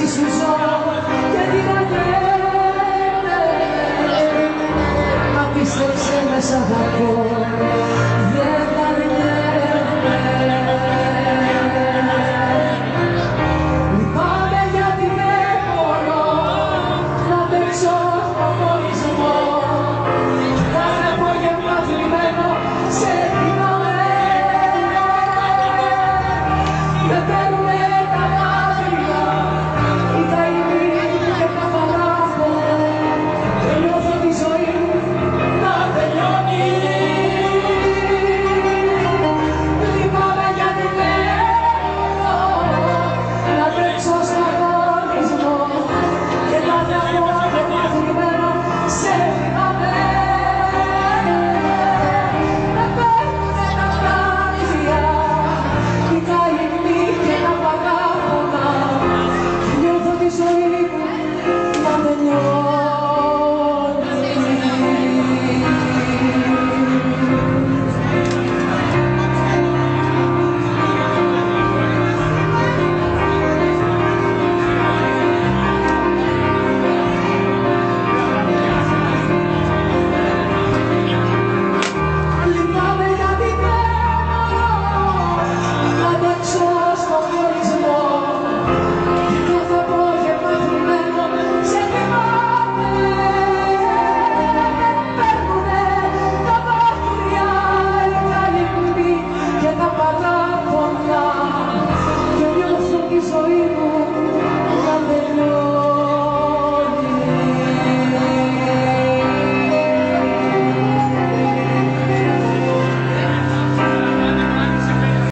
αγάπηση σου ζω και την αγένε Μα πίστεψε με σ' αγαπώ You.